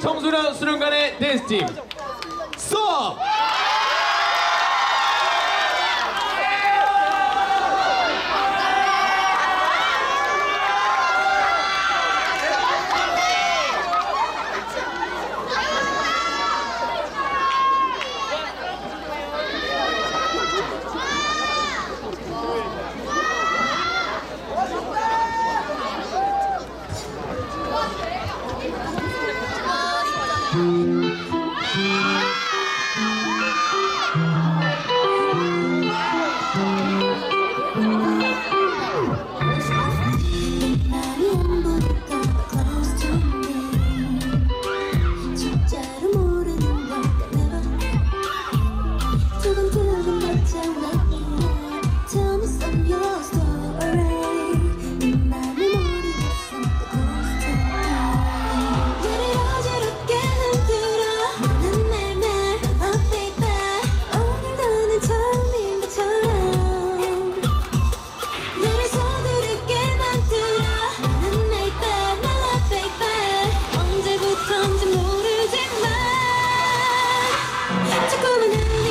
청소년 수련관의 댄스팀 수업! Come out.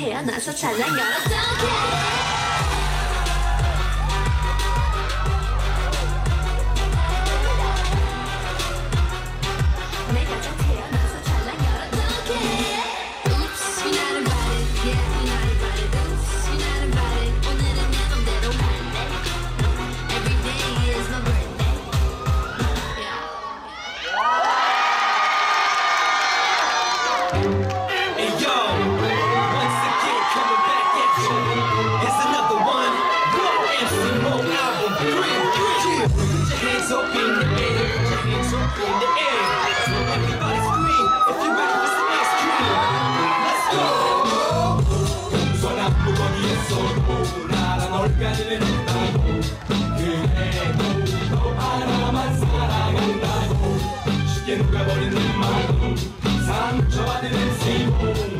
해어나서잘라열 어. 누가 버린 내 말도 상처받은 내 시공